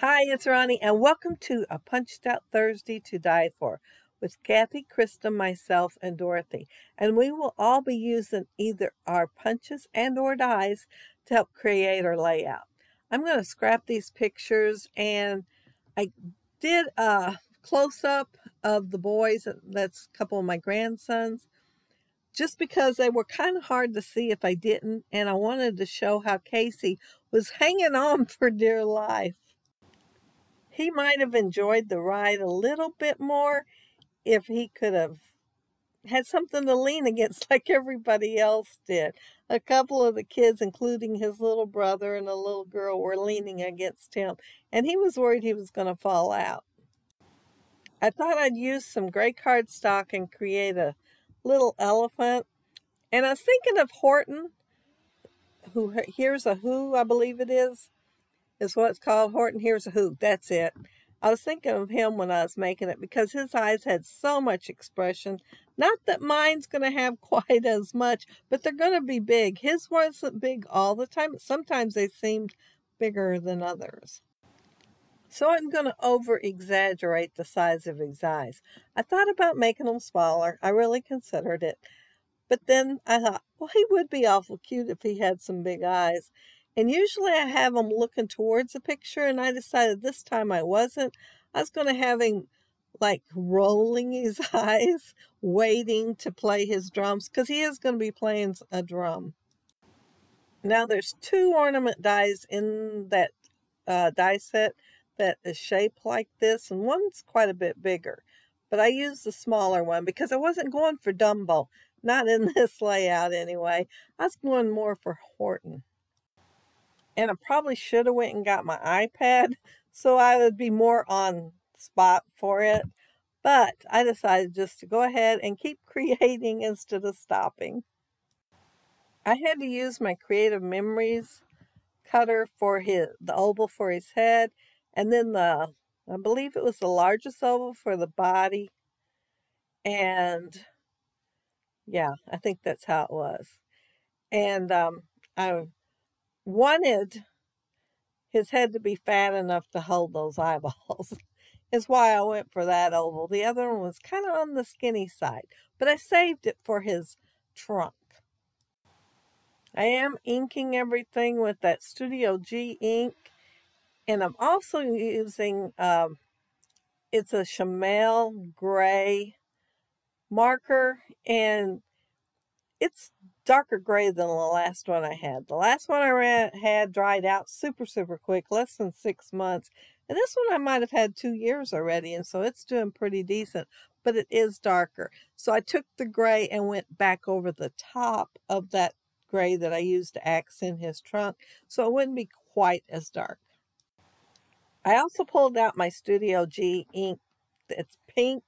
Hi, it's Roni, and welcome to a Punched Out Thursday to Die For with Kathy, Krista, myself, and Dorothy. And we will all be using either our punches and or dies to help create our layout. I'm going to scrap these pictures, and I did a close-up of the boys. Uh, that's a couple of my grandsons. Just because they were kind of hard to see if I didn't, and I wanted to show how Casey was hanging on for dear life. He might have enjoyed the ride a little bit more if he could have had something to lean against like everybody else did. A couple of the kids, including his little brother and a little girl, were leaning against him, and he was worried he was going to fall out. I thought I'd use some gray cardstock and create a little elephant. And I was thinking of Horton, who here's a who, I believe it is is what it's called. Horton Hears a Who. That's it. I was thinking of him when I was making it because his eyes had so much expression. Not that mine's going to have quite as much, but they're going to be big. His wasn't big all the time, sometimes they seemed bigger than others. So I'm going to over exaggerate the size of his eyes. I thought about making them smaller. I really considered it. But then I thought, well, he would be awful cute if he had some big eyes. And usually I have him looking towards the picture, and I decided this time I wasn't. I was going to have him like rolling his eyes, waiting to play his drums, because he is going to be playing a drum. Now there's two ornament dies in that uh, die set that is shaped like this, and one's quite a bit bigger. But I used the smaller one because I wasn't going for Dumbo, not in this layout anyway. I was going more for Horton and I probably should have went and got my iPad so I would be more on spot for it. But I decided just to go ahead and keep creating instead of stopping. I had to use my Creative Memories cutter for his the oval for his head and then the I believe it was the largest oval for the body and yeah, I think that's how it was. And um, I wanted his head to be fat enough to hold those eyeballs. is why I went for that oval. The other one was kind of on the skinny side, but I saved it for his trunk. I am inking everything with that Studio G ink, and I'm also using, um, it's a Chamel gray marker, and it's darker gray than the last one I had. The last one I ran, had dried out super, super quick, less than six months. And this one I might have had two years already, and so it's doing pretty decent, but it is darker. So I took the gray and went back over the top of that gray that I used to accent his trunk, so it wouldn't be quite as dark. I also pulled out my Studio G ink. It's pink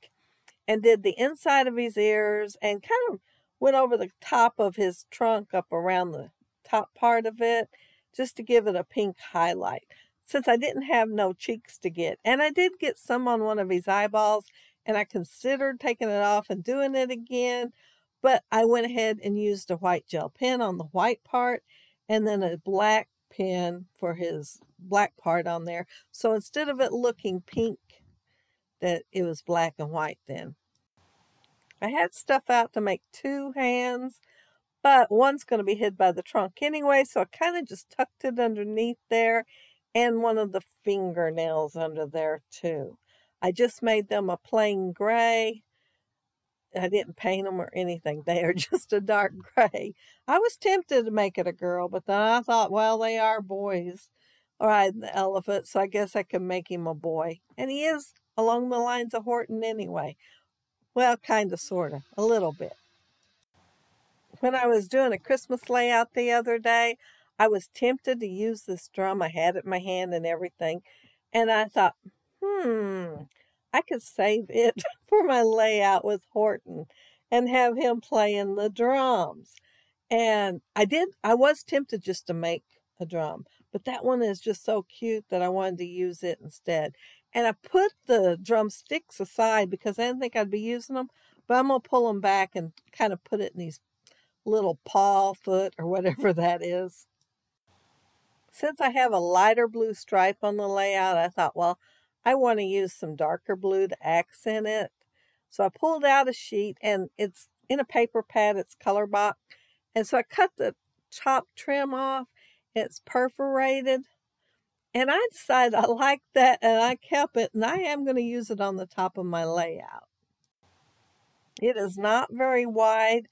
and did the inside of his ears and kind of went over the top of his trunk up around the top part of it just to give it a pink highlight since I didn't have no cheeks to get. And I did get some on one of his eyeballs and I considered taking it off and doing it again, but I went ahead and used a white gel pen on the white part and then a black pen for his black part on there. So instead of it looking pink, that it was black and white then. I had stuff out to make two hands, but one's going to be hid by the trunk anyway, so I kind of just tucked it underneath there and one of the fingernails under there too. I just made them a plain gray. I didn't paint them or anything. They are just a dark gray. I was tempted to make it a girl, but then I thought, well, they are boys riding the elephant, so I guess I can make him a boy. And he is along the lines of Horton anyway. Well, kind of, sort of, a little bit. When I was doing a Christmas layout the other day, I was tempted to use this drum. I had it in my hand and everything. And I thought, hmm, I could save it for my layout with Horton and have him playing the drums. And I did, I was tempted just to make a drum, but that one is just so cute that I wanted to use it instead. And I put the drumsticks aside because I didn't think I'd be using them, but I'm going to pull them back and kind of put it in these little paw foot or whatever that is. Since I have a lighter blue stripe on the layout, I thought, well, I want to use some darker blue to accent it. So I pulled out a sheet and it's in a paper pad, it's Colorbok. And so I cut the top trim off. It's perforated. And I decided I like that and I kept it and I am going to use it on the top of my layout. It is not very wide,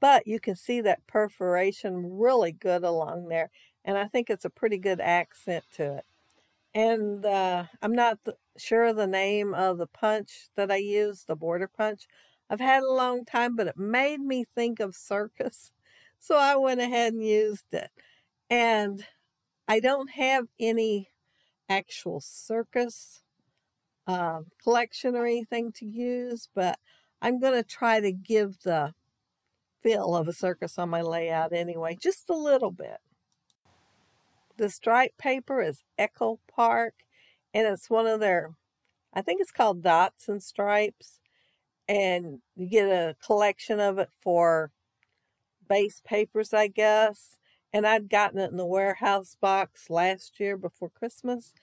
but you can see that perforation really good along there. And I think it's a pretty good accent to it. And uh, I'm not sure the name of the punch that I use, the border punch. I've had a long time, but it made me think of circus. So I went ahead and used it. And I don't have any actual circus uh, collection or anything to use, but I'm going to try to give the feel of a circus on my layout anyway, just a little bit. The stripe paper is Echo Park, and it's one of their, I think it's called Dots and Stripes, and you get a collection of it for base papers, I guess. And I'd gotten it in the warehouse box last year before Christmas,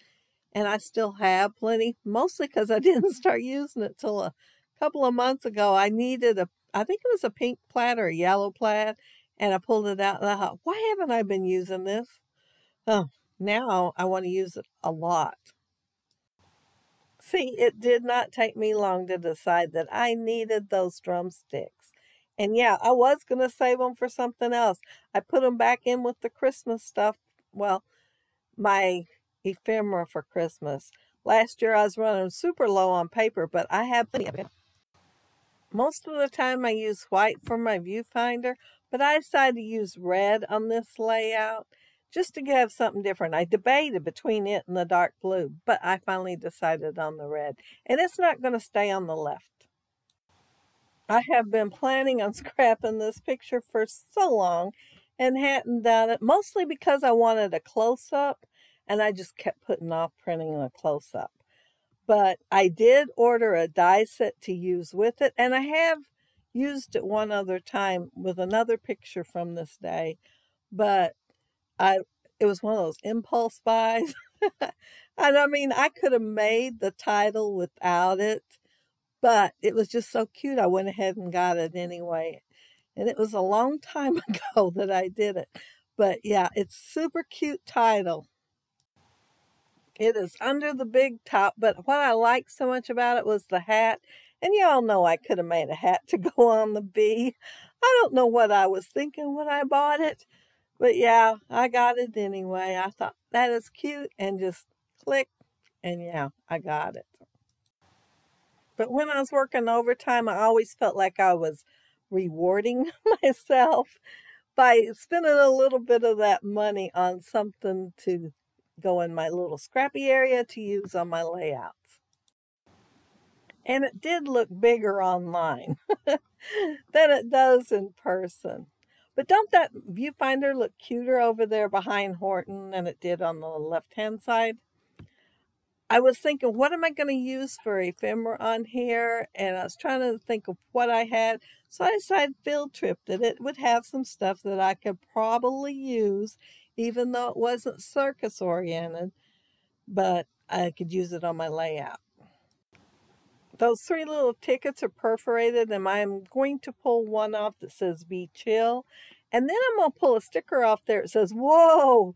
and I still have plenty, mostly because I didn't start using it till a couple of months ago. I needed a, I think it was a pink plaid or a yellow plaid, and I pulled it out and I thought, why haven't I been using this? Oh, now I want to use it a lot. See, it did not take me long to decide that I needed those drumsticks. And yeah, I was going to save them for something else. I put them back in with the Christmas stuff. Well, my ephemera for Christmas. Last year I was running super low on paper, but I have plenty of it. Most of the time I use white for my viewfinder, but I decided to use red on this layout just to give something different. I debated between it and the dark blue, but I finally decided on the red. And it's not going to stay on the left. I have been planning on scrapping this picture for so long and hadn't done it, mostly because I wanted a close-up, and I just kept putting off printing a close-up. But I did order a die set to use with it, and I have used it one other time with another picture from this day, but I it was one of those impulse buys. and I mean, I could have made the title without it, but it was just so cute. I went ahead and got it anyway. And it was a long time ago that I did it. But yeah, it's super cute title. It is under the big top, but what I liked so much about it was the hat. And y'all know I could have made a hat to go on the bee. I don't know what I was thinking when I bought it, but yeah, I got it anyway. I thought that is cute and just click and yeah, I got it. But when I was working overtime, I always felt like I was rewarding myself by spending a little bit of that money on something to go in my little scrappy area to use on my layouts. And it did look bigger online than it does in person. But don't that viewfinder look cuter over there behind Horton than it did on the left-hand side? I was thinking, what am I going to use for ephemera on here? And I was trying to think of what I had. So I decided Field Trip that it would have some stuff that I could probably use, even though it wasn't circus oriented, but I could use it on my layout. Those three little tickets are perforated and I'm going to pull one off that says be chill. And then I'm going to pull a sticker off there that says, whoa,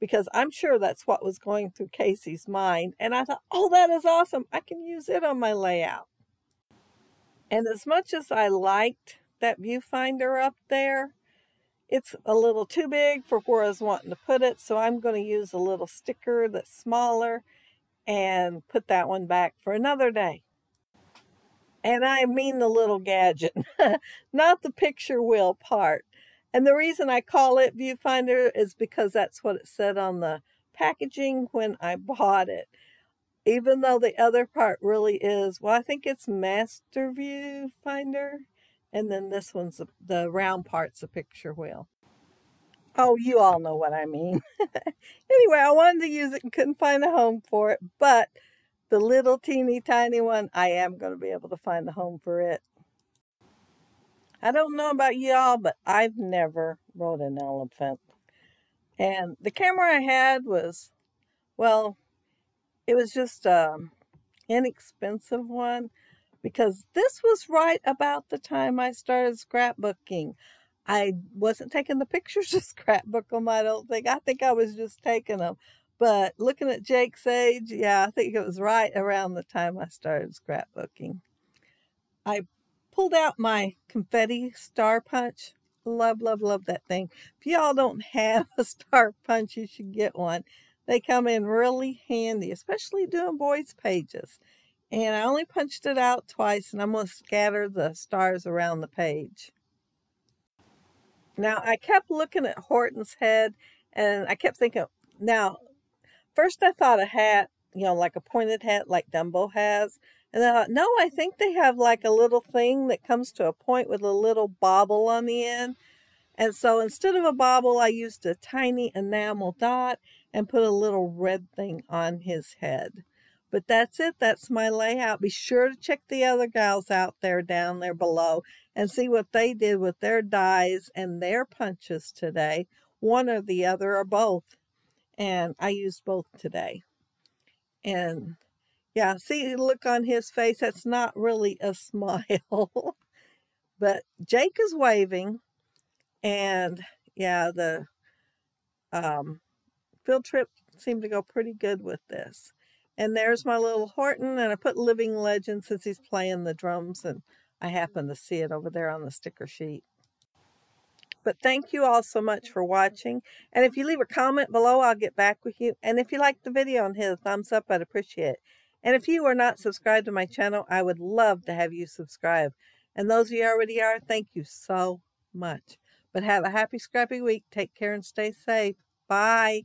because I'm sure that's what was going through Casey's mind. And I thought, oh, that is awesome. I can use it on my layout. And as much as I liked that viewfinder up there, it's a little too big for where I was wanting to put it. So I'm going to use a little sticker that's smaller and put that one back for another day. And I mean the little gadget, not the picture wheel part. And the reason I call it viewfinder is because that's what it said on the packaging when I bought it. Even though the other part really is, well, I think it's master viewfinder. And then this one's the, the round part's a picture wheel. Oh, you all know what I mean. anyway, I wanted to use it and couldn't find a home for it, but the little teeny tiny one, I am going to be able to find a home for it. I don't know about y'all, but I've never rode an elephant. And the camera I had was, well, it was just um inexpensive one because this was right about the time I started scrapbooking. I wasn't taking the pictures to scrapbook them, I don't think. I think I was just taking them. But looking at Jake's age, yeah, I think it was right around the time I started scrapbooking. I pulled out my confetti star punch. Love, love, love that thing. If y'all don't have a star punch, you should get one. They come in really handy, especially doing boys' pages. And I only punched it out twice, and I'm going to scatter the stars around the page. Now, I kept looking at Horton's head, and I kept thinking, now, first I thought a hat, you know, like a pointed hat like Dumbo has. And I thought, no, I think they have like a little thing that comes to a point with a little bobble on the end. And so instead of a bobble, I used a tiny enamel dot and put a little red thing on his head. But that's it. That's my layout. Be sure to check the other gals out there down there below and see what they did with their dies and their punches today. One or the other or both. And I used both today. And yeah, see look on his face. That's not really a smile. but Jake is waving. And yeah, the um, field trip seemed to go pretty good with this. And there's my little Horton, and I put Living Legend since he's playing the drums, and I happen to see it over there on the sticker sheet. But thank you all so much for watching. And if you leave a comment below, I'll get back with you. And if you like the video and hit a thumbs up, I'd appreciate it. And if you are not subscribed to my channel, I would love to have you subscribe. And those of you already are, thank you so much. But have a happy, scrappy week. Take care and stay safe. Bye.